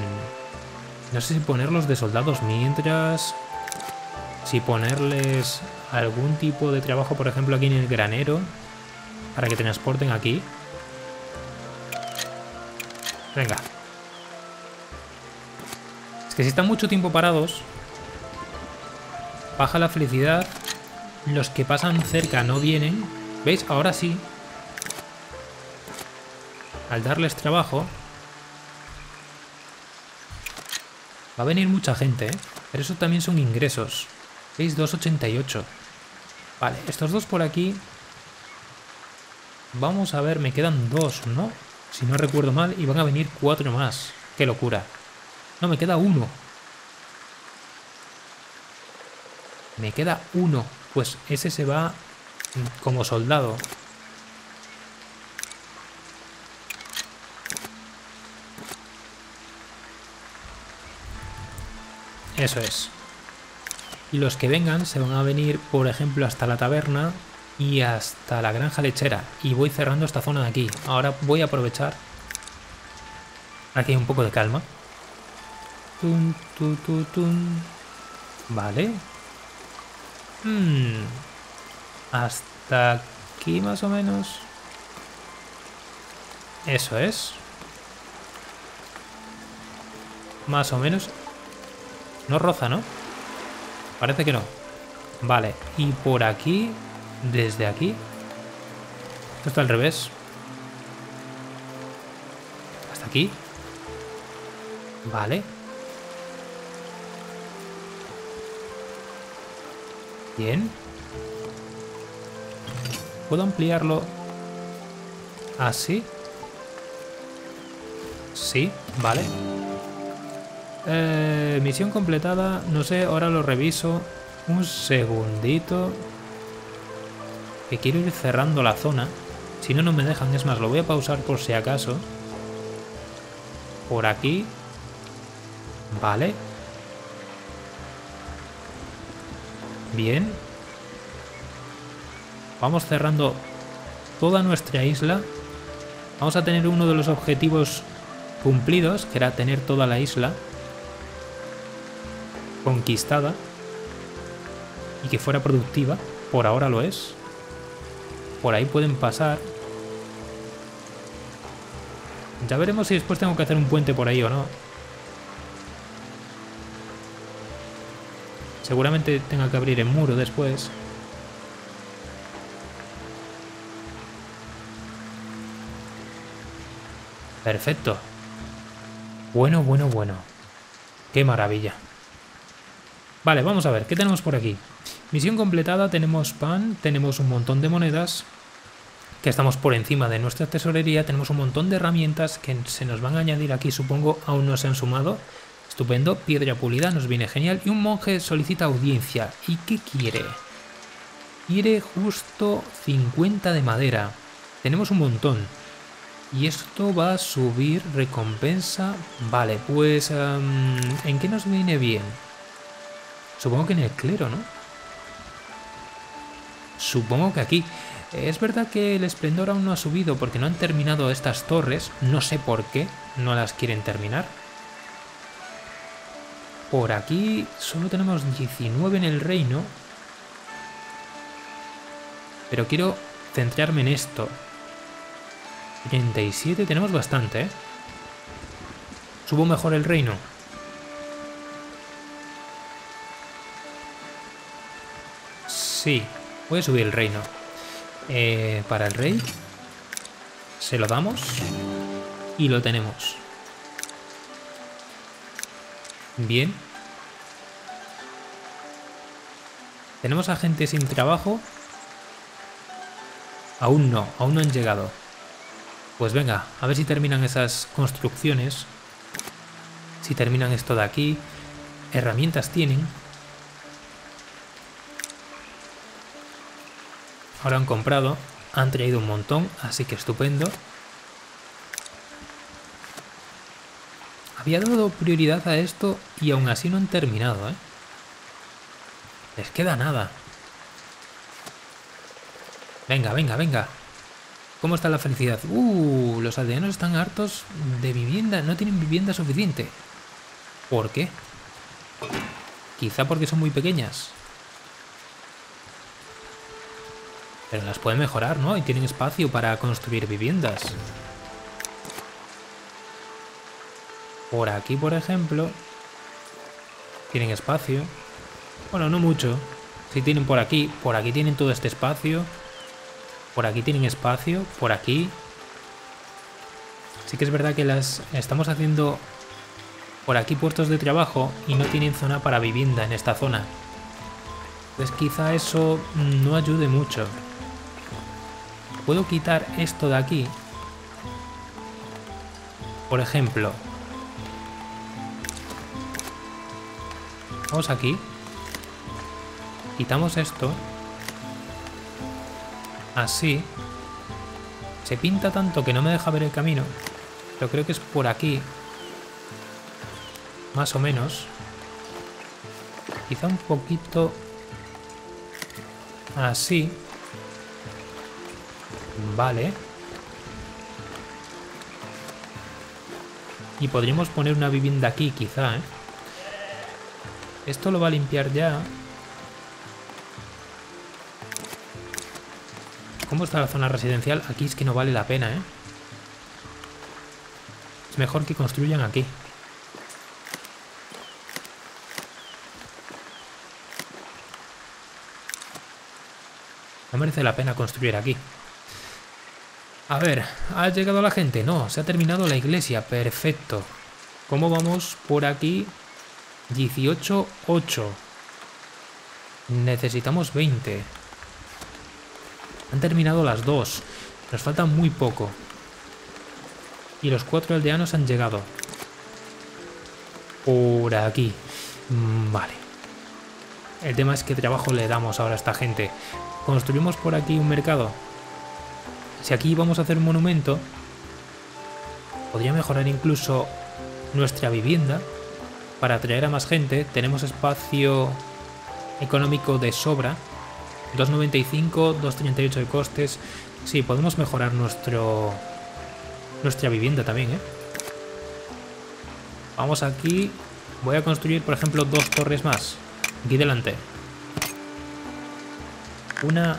No sé si ponerlos de soldados mientras... Si ponerles algún tipo de trabajo, por ejemplo, aquí en el granero. Para que transporten aquí. Venga. Es que si están mucho tiempo parados... Baja la felicidad. Los que pasan cerca no vienen. ¿Veis? Ahora sí. Al darles trabajo, Va a venir mucha gente, ¿eh? Pero eso también son ingresos. ¿Veis? 288. Vale, estos dos por aquí. Vamos a ver, me quedan dos, ¿no? Si no recuerdo mal, y van a venir cuatro más. ¡Qué locura! No, me queda uno. Me queda uno. Pues ese se va como soldado. Eso es. Y los que vengan se van a venir, por ejemplo, hasta la taberna y hasta la granja lechera. Y voy cerrando esta zona de aquí. Ahora voy a aprovechar. Aquí hay un poco de calma. Tun, Vale. Hmm. Hasta aquí más o menos. Eso es. Más o menos. No roza, ¿no? Parece que no. Vale. Y por aquí, desde aquí. Esto está al revés. Hasta aquí. Vale. Bien. ¿Puedo ampliarlo así? Sí, vale. Eh, misión completada, no sé, ahora lo reviso. Un segundito. Que quiero ir cerrando la zona. Si no, no me dejan. Es más, lo voy a pausar por si acaso. Por aquí. Vale. Bien. Vamos cerrando toda nuestra isla. Vamos a tener uno de los objetivos cumplidos, que era tener toda la isla conquistada y que fuera productiva. Por ahora lo es. Por ahí pueden pasar. Ya veremos si después tengo que hacer un puente por ahí o no. Seguramente tenga que abrir el muro después. Perfecto. Bueno, bueno, bueno. Qué maravilla. Vale, vamos a ver, ¿qué tenemos por aquí? Misión completada, tenemos pan, tenemos un montón de monedas, que estamos por encima de nuestra tesorería, tenemos un montón de herramientas que se nos van a añadir aquí, supongo, aún no se han sumado. Estupendo, piedra pulida, nos viene genial. Y un monje solicita audiencia. ¿Y qué quiere? Quiere justo 50 de madera. Tenemos un montón. Y esto va a subir recompensa. Vale, pues... ¿En qué nos viene bien? Supongo que en el clero, ¿no? Supongo que aquí. Es verdad que el esplendor aún no ha subido porque no han terminado estas torres. No sé por qué no las quieren terminar. Por aquí solo tenemos 19 en el reino. Pero quiero centrarme en esto. 37, tenemos bastante, ¿eh? ¿Subo mejor el reino? Sí, voy a subir el reino. Eh, para el rey. Se lo damos. Y lo tenemos. Bien. ¿Tenemos a gente sin trabajo? Aún no, aún no han llegado. Pues venga, a ver si terminan esas construcciones. Si terminan esto de aquí. Herramientas tienen. Ahora han comprado. Han traído un montón, así que estupendo. Había dado prioridad a esto y aún así no han terminado, ¿eh? Les queda nada. Venga, venga, venga. ¿Cómo está la felicidad? Uh, los aldeanos están hartos de vivienda, no tienen vivienda suficiente. ¿Por qué? Quizá porque son muy pequeñas. Pero las pueden mejorar, ¿no? Y tienen espacio para construir viviendas. Por aquí, por ejemplo, tienen espacio. Bueno, no mucho. Si tienen por aquí, por aquí tienen todo este espacio. Por aquí tienen espacio, por aquí. Sí que es verdad que las estamos haciendo por aquí puestos de trabajo y no tienen zona para vivienda en esta zona. Pues quizá eso no ayude mucho. Puedo quitar esto de aquí. Por ejemplo. Vamos aquí. Quitamos esto así. Se pinta tanto que no me deja ver el camino. Pero creo que es por aquí. Más o menos. Quizá un poquito así. Vale. Y podríamos poner una vivienda aquí, quizá, ¿eh? Esto lo va a limpiar ya. ¿Cómo está la zona residencial? Aquí es que no vale la pena, ¿eh? Es mejor que construyan aquí. No merece la pena construir aquí. A ver, ¿ha llegado la gente? No, se ha terminado la iglesia. Perfecto. ¿Cómo vamos por aquí? 18, 8. Necesitamos 20. Han terminado las dos. Nos falta muy poco. Y los cuatro aldeanos han llegado. Por aquí. Mm, vale. El tema es qué trabajo le damos ahora a esta gente. Construimos por aquí un mercado. Si aquí vamos a hacer un monumento, podría mejorar incluso nuestra vivienda para atraer a más gente. Tenemos espacio económico de sobra. 2.95, 2.38 de costes. Sí, podemos mejorar nuestro nuestra vivienda también, ¿eh? Vamos aquí. Voy a construir, por ejemplo, dos torres más. Aquí delante. Una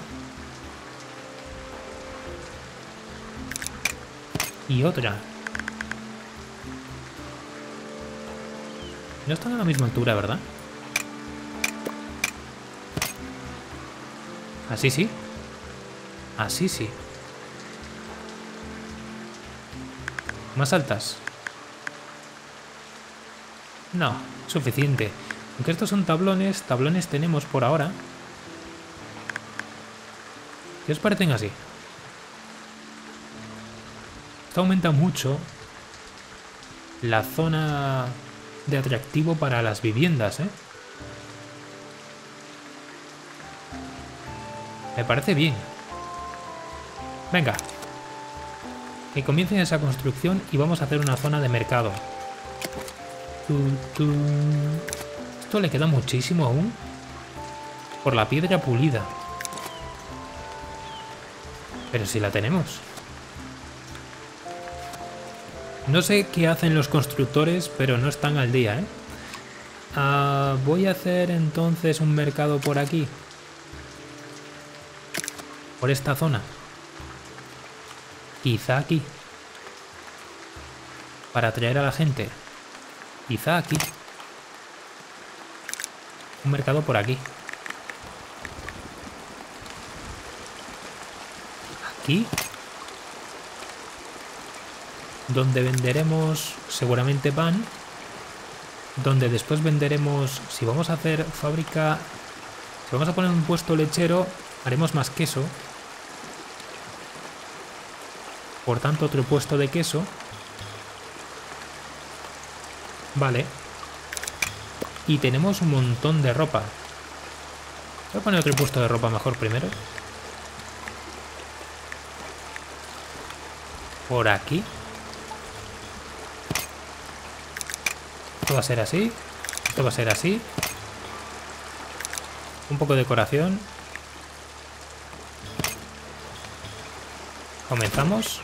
y otra. No están a la misma altura, ¿verdad? Así sí. Así sí. ¿Más altas? No, suficiente. Aunque estos son tablones, tablones tenemos por ahora. ¿Qué os parecen así? Aumenta mucho la zona de atractivo para las viviendas, ¿eh? Me parece bien. Venga. Que comiencen esa construcción y vamos a hacer una zona de mercado. Esto le queda muchísimo aún. Por la piedra pulida. Pero si la tenemos. No sé qué hacen los constructores, pero no están al día, ¿eh? Ah, voy a hacer entonces un mercado por aquí. Por esta zona. Quizá aquí. Para atraer a la gente. Quizá aquí. Un mercado por aquí. Aquí donde venderemos seguramente pan, donde después venderemos, si vamos a hacer fábrica, si vamos a poner un puesto lechero, haremos más queso, por tanto otro puesto de queso, vale, y tenemos un montón de ropa. Voy a poner otro puesto de ropa mejor primero. Por aquí. Esto va a ser así. Esto va a ser así. Un poco de decoración. Comenzamos.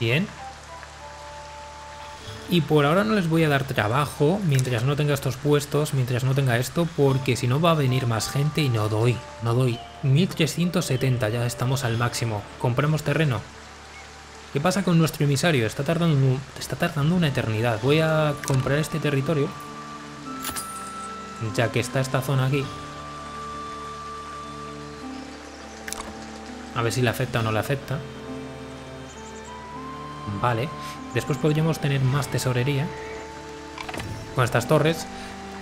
Bien. Y por ahora no les voy a dar trabajo mientras no tenga estos puestos, mientras no tenga esto, porque si no va a venir más gente y no doy, no doy. 1370, ya estamos al máximo. Compramos terreno. ¿Qué pasa con nuestro emisario? Está tardando, está tardando una eternidad. Voy a comprar este territorio. Ya que está esta zona aquí. A ver si le afecta o no le afecta. Vale. Después podríamos tener más tesorería. Con estas torres.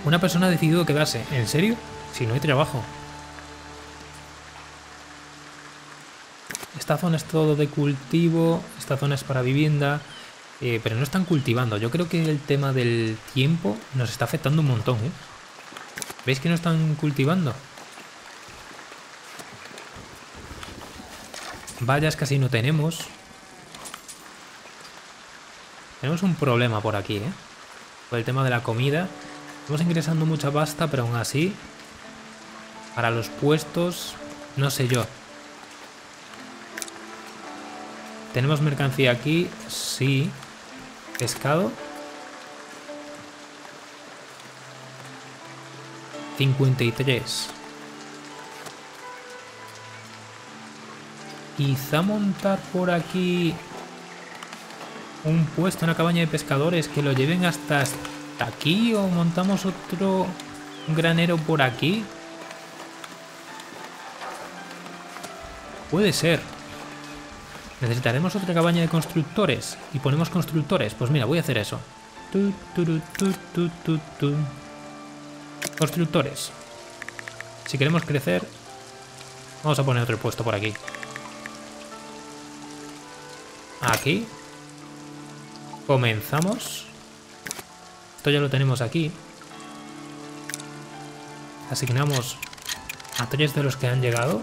Una persona ha decidido quedarse. ¿En serio? Si no hay trabajo. Esta zona es todo de cultivo, esta zona es para vivienda, eh, pero no están cultivando. Yo creo que el tema del tiempo nos está afectando un montón, ¿eh? ¿Veis que no están cultivando? Vallas casi no tenemos. Tenemos un problema por aquí, ¿eh? por el tema de la comida. Estamos ingresando mucha pasta, pero aún así, para los puestos, no sé yo. ¿Tenemos mercancía aquí? Sí. ¿Pescado? 53. Quizá montar por aquí un puesto, una cabaña de pescadores que lo lleven hasta aquí o montamos otro granero por aquí. Puede ser. Necesitaremos otra cabaña de constructores y ponemos constructores. Pues mira, voy a hacer eso. Constructores. Si queremos crecer, vamos a poner otro puesto por aquí. Aquí. Comenzamos. Esto ya lo tenemos aquí. Asignamos a tres de los que han llegado.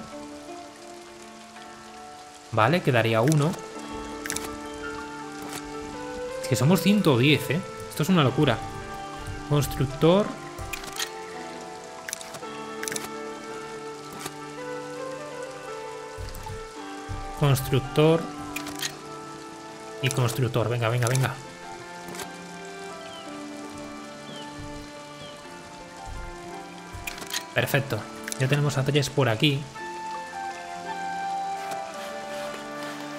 Vale, quedaría uno. Es que somos 110, ¿eh? Esto es una locura. Constructor. Constructor. Y constructor. Venga, venga, venga. Perfecto. Ya tenemos a por aquí.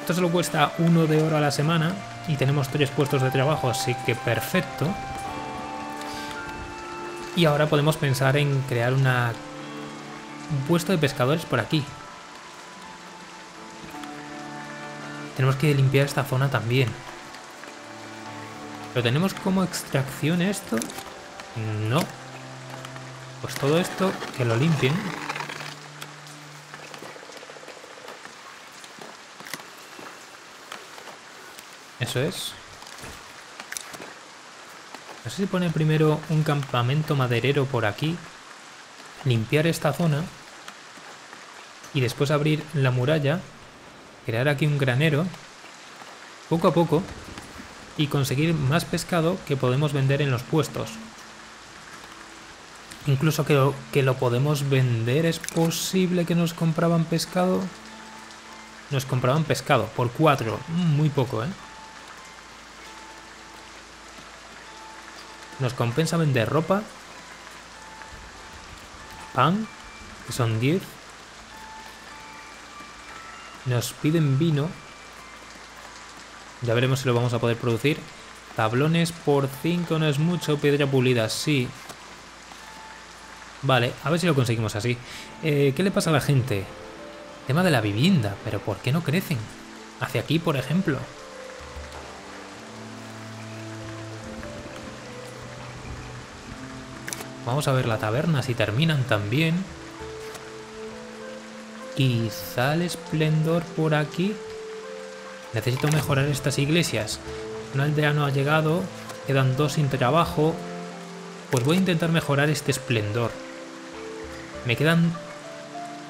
Esto solo cuesta uno de oro a la semana y tenemos tres puestos de trabajo, así que perfecto. Y ahora podemos pensar en crear una, un puesto de pescadores por aquí. Tenemos que limpiar esta zona también. ¿Lo tenemos como extracción esto? No. Pues todo esto, que lo limpien. Eso es. No sé si pone primero un campamento maderero por aquí. Limpiar esta zona. Y después abrir la muralla crear aquí un granero poco a poco y conseguir más pescado que podemos vender en los puestos. Incluso que lo, que lo podemos vender, es posible que nos compraban pescado. Nos compraban pescado por cuatro, muy poco, ¿eh? Nos compensa vender ropa, pan, que son 10, nos piden vino. Ya veremos si lo vamos a poder producir. Tablones por 5 no es mucho. Piedra pulida, sí. Vale, a ver si lo conseguimos así. Eh, ¿Qué le pasa a la gente? Tema de la vivienda, pero ¿por qué no crecen? Hacia aquí, por ejemplo. Vamos a ver la taberna si terminan también. Quizá el esplendor por aquí. Necesito mejorar estas iglesias. Un aldeano ha llegado, quedan dos sin trabajo. Pues voy a intentar mejorar este esplendor. Me quedan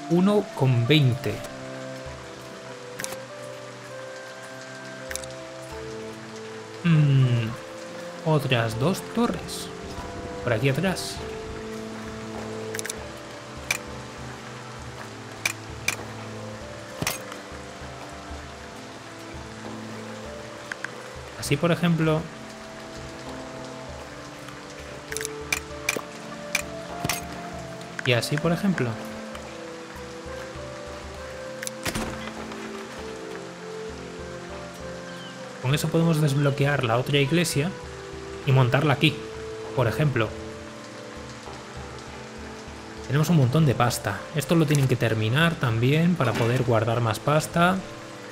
uno con 20. Mm, otras dos torres. Por aquí atrás. Así, por ejemplo... Y así, por ejemplo. Con eso podemos desbloquear la otra iglesia y montarla aquí, por ejemplo. Tenemos un montón de pasta. Esto lo tienen que terminar también para poder guardar más pasta.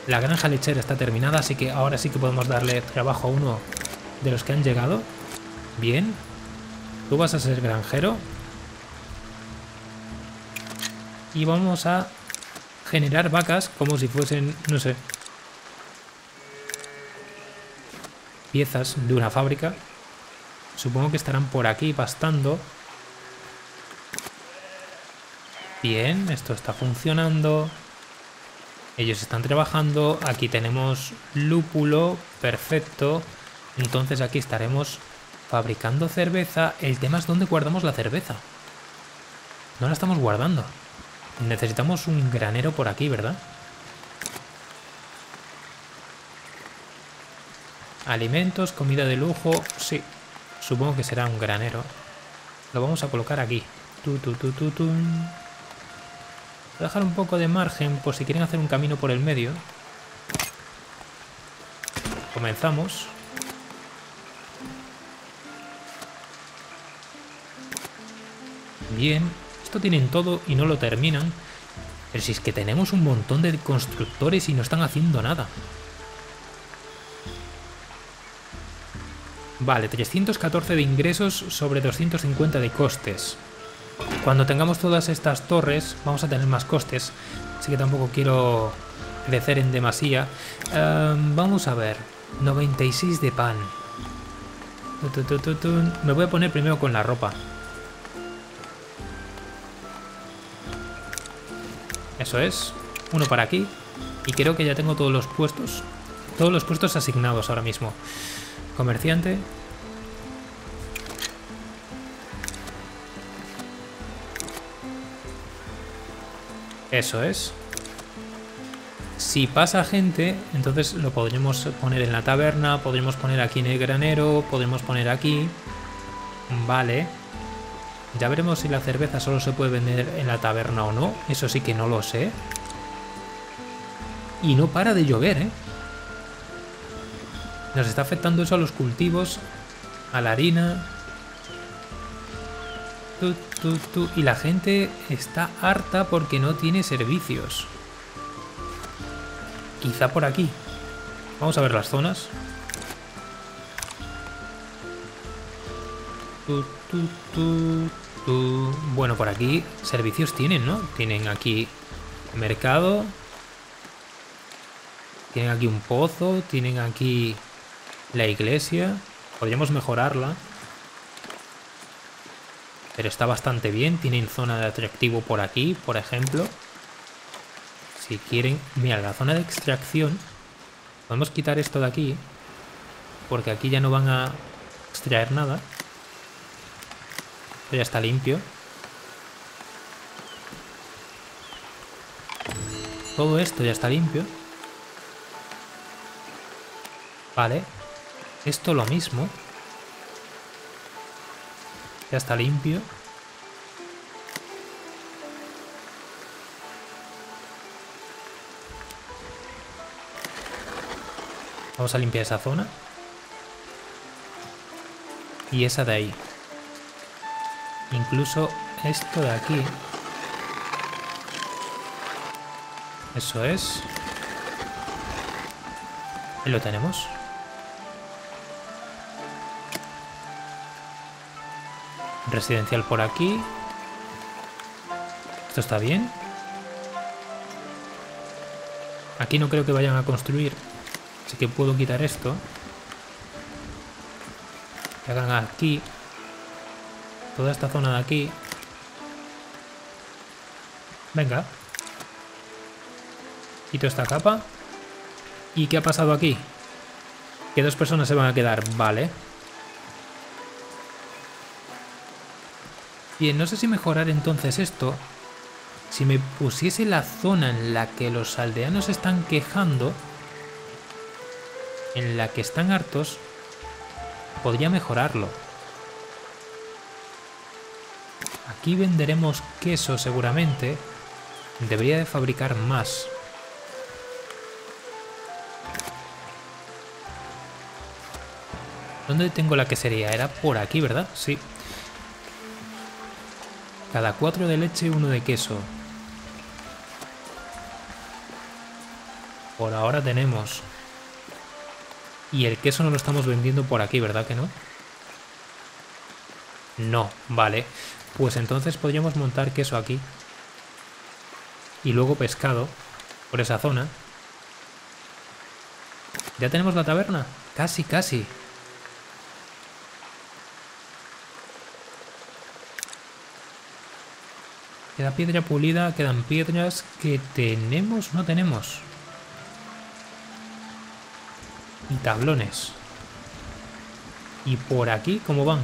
La granja lechera está terminada, así que ahora sí que podemos darle trabajo a uno de los que han llegado. Bien. Tú vas a ser granjero. Y vamos a generar vacas como si fuesen, no sé, piezas de una fábrica. Supongo que estarán por aquí pastando. Bien, esto está funcionando. Ellos están trabajando, aquí tenemos lúpulo, perfecto. Entonces aquí estaremos fabricando cerveza. El tema es dónde guardamos la cerveza. No la estamos guardando. Necesitamos un granero por aquí, ¿verdad? Alimentos, comida de lujo. Sí, supongo que será un granero. Lo vamos a colocar aquí. Tu, tu. dejar un poco de margen por si quieren hacer un camino por el medio. Comenzamos. Bien, esto tienen todo y no lo terminan. Pero si es que tenemos un montón de constructores y no están haciendo nada. Vale, 314 de ingresos sobre 250 de costes. Cuando tengamos todas estas torres vamos a tener más costes, así que tampoco quiero crecer en demasía. Em, vamos a ver, 96 de pan. Me voy a poner primero con la ropa. Eso es, uno para aquí. Y creo que ya tengo todos los puestos, todos los puestos asignados ahora mismo. Comerciante. Eso es. Si pasa gente, entonces lo podremos poner en la taberna, podremos poner aquí en el granero, podremos poner aquí. Vale. Ya veremos si la cerveza solo se puede vender en la taberna o no. Eso sí que no lo sé. Y no para de llover, ¿eh? Nos está afectando eso a los cultivos, a la harina. Y la gente está harta porque no tiene servicios. Quizá por aquí. Vamos a ver las zonas. Bueno, por aquí servicios tienen, ¿no? Tienen aquí mercado. Tienen aquí un pozo. Tienen aquí la iglesia, podríamos mejorarla. Pero está bastante bien. Tienen zona de atractivo por aquí, por ejemplo. Si quieren... Mira, la zona de extracción... Podemos quitar esto de aquí. Porque aquí ya no van a extraer nada. Esto ya está limpio. Todo esto ya está limpio. Vale. Esto lo mismo. Ya está limpio. Vamos a limpiar esa zona. Y esa de ahí. Incluso esto de aquí. Eso es. Ahí lo tenemos. Residencial por aquí. Esto está bien. Aquí no creo que vayan a construir. Así que puedo quitar esto. Que hagan aquí. Toda esta zona de aquí. Venga. Quito esta capa. ¿Y qué ha pasado aquí? Que dos personas se van a quedar. Vale. Bien, no sé si mejorar entonces esto. Si me pusiese la zona en la que los aldeanos están quejando, en la que están hartos, podría mejorarlo. Aquí venderemos queso seguramente. Debería de fabricar más. ¿Dónde tengo la quesería? Era por aquí, ¿verdad? Sí. Cada cuatro de leche, uno de queso. Por ahora tenemos. Y el queso no lo estamos vendiendo por aquí, ¿verdad que no? No, vale. Pues entonces podríamos montar queso aquí. Y luego pescado por esa zona. ¿Ya tenemos la taberna? Casi, casi. Queda piedra pulida, quedan piedras que tenemos, no tenemos. Y tablones. ¿Y por aquí cómo van?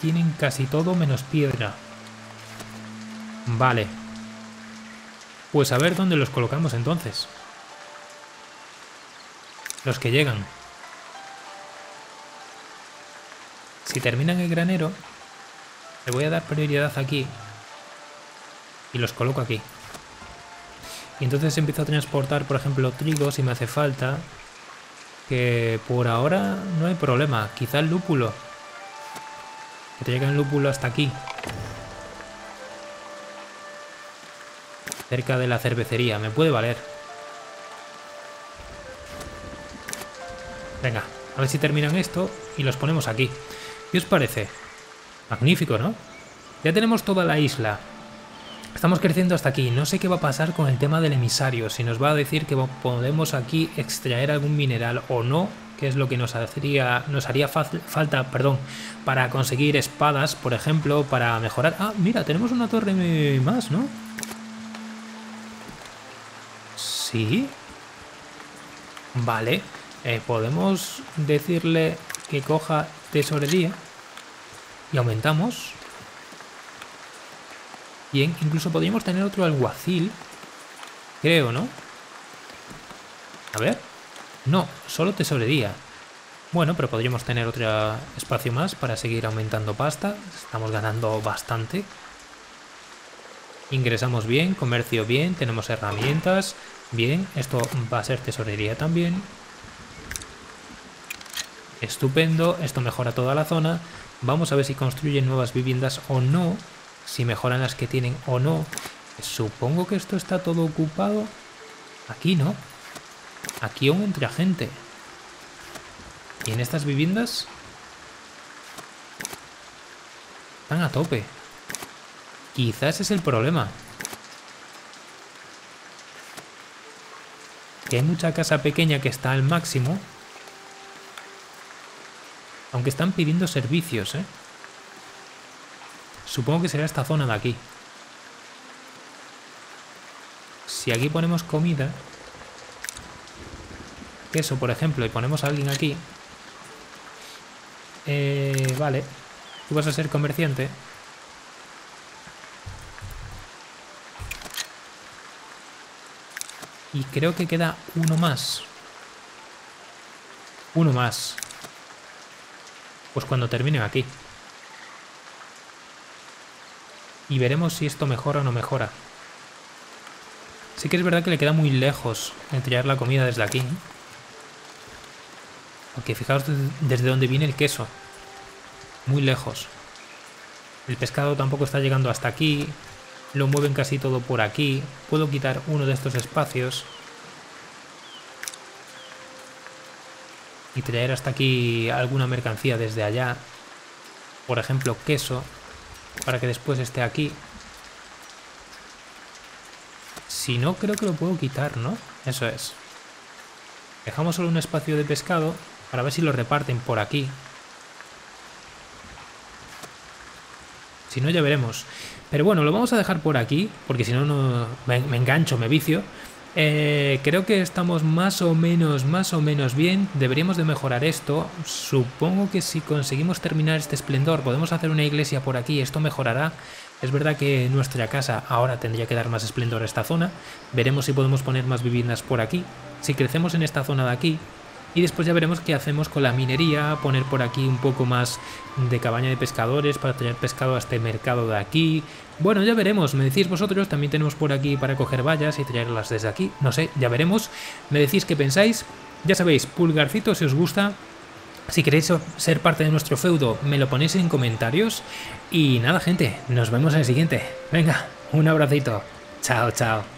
Tienen casi todo menos piedra. Vale. Pues a ver dónde los colocamos entonces. Los que llegan. Si terminan el granero, le voy a dar prioridad aquí. Y los coloco aquí. Y entonces empiezo a transportar, por ejemplo, trigo si me hace falta. Que por ahora no hay problema. Quizá el lúpulo. Que te el lúpulo hasta aquí. Cerca de la cervecería. Me puede valer. Venga, a ver si terminan esto y los ponemos aquí. ¿Qué os parece? Magnífico, ¿no? Ya tenemos toda la isla. Estamos creciendo hasta aquí. No sé qué va a pasar con el tema del emisario. Si nos va a decir que podemos aquí extraer algún mineral o no. Que es lo que nos, haría, falta perdón, para conseguir espadas, por ejemplo, para mejorar... Ah, mira, tenemos una torre más, ¿no? Sí. Vale. Eh, podemos decirle que coja tesorería y aumentamos. Bien, incluso podríamos tener otro alguacil. Creo, ¿no? A ver. No, solo tesorería. Bueno, pero podríamos tener otro espacio más para seguir aumentando pasta. Estamos ganando bastante. Ingresamos bien, comercio bien, tenemos herramientas. Bien, esto va a ser tesorería también. Estupendo, esto mejora toda la zona. Vamos a ver si construyen nuevas viviendas o no. Si mejoran las que tienen o no. Supongo que esto está todo ocupado. Aquí no. Aquí aún entra gente. ¿Y en estas viviendas? Están a tope. Quizás es el problema. Que hay mucha casa pequeña que está al máximo aunque están pidiendo servicios, ¿eh? Supongo que será esta zona de aquí. Si aquí ponemos comida, queso, por ejemplo, y ponemos a alguien aquí... Eh, vale, tú vas a ser comerciante. Y creo que queda uno más. Uno más. Pues cuando terminen aquí. Y veremos si esto mejora o no mejora. Sí que es verdad que le queda muy lejos entregar la comida desde aquí. Porque fijaos desde dónde viene el queso. Muy lejos. El pescado tampoco está llegando hasta aquí. Lo mueven casi todo por aquí. Puedo quitar uno de estos espacios. Y traer hasta aquí alguna mercancía desde allá. Por ejemplo, queso, para que después esté aquí. Si no, creo que lo puedo quitar, ¿no? Eso es. Dejamos solo un espacio de pescado para ver si lo reparten por aquí. Si no, ya veremos. Pero bueno, lo vamos a dejar por aquí, porque si no, no me engancho, me vicio. Eh, creo que estamos más o menos, más o menos bien. Deberíamos de mejorar esto. Supongo que si conseguimos terminar este esplendor, podemos hacer una iglesia por aquí. Esto mejorará. Es verdad que nuestra casa ahora tendría que dar más esplendor a esta zona. Veremos si podemos poner más viviendas por aquí. Si crecemos en esta zona de aquí, y después ya veremos qué hacemos con la minería, poner por aquí un poco más de cabaña de pescadores para tener pescado a este mercado de aquí. Bueno, ya veremos, me decís vosotros, también tenemos por aquí para coger vallas y traerlas desde aquí, no sé, ya veremos. Me decís qué pensáis, ya sabéis, pulgarcito si os gusta, si queréis ser parte de nuestro feudo, me lo ponéis en comentarios. Y nada, gente, nos vemos en el siguiente. Venga, un abracito. Chao, chao.